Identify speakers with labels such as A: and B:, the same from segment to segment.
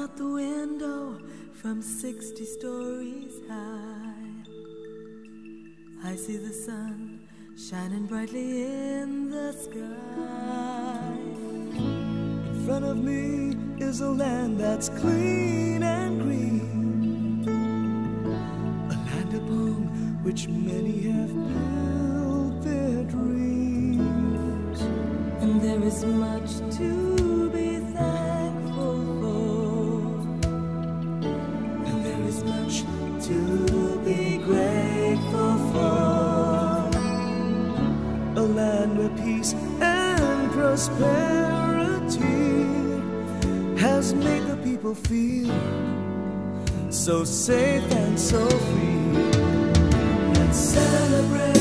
A: Out the window from 60 stories high, I see the sun shining brightly in the sky.
B: In front of me is a land that's clean and green, a land upon which many have built their dreams.
A: And there is much to
B: Where peace and prosperity has made the people feel so safe and so free. Let's celebrate,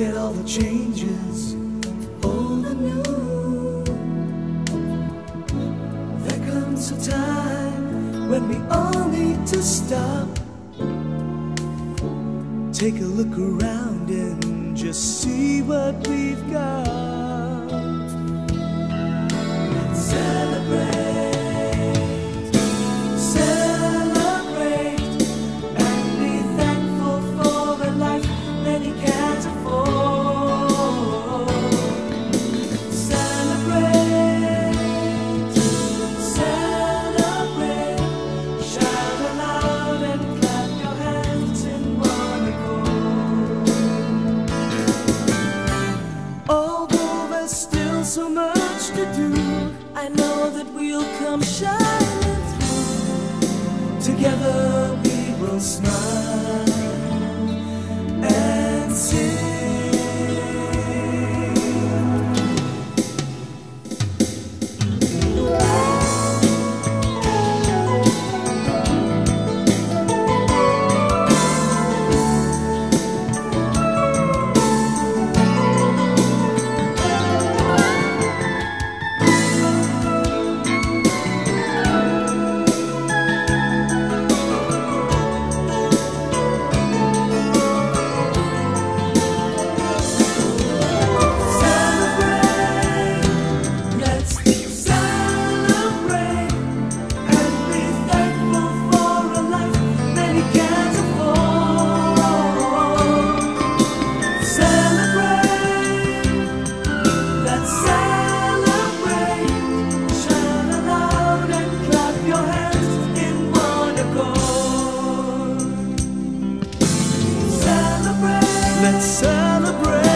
B: at all the changes, old and new. There comes a time when we all need to stop. Take a look around and just see what we've got.
A: Shining
B: celebrate.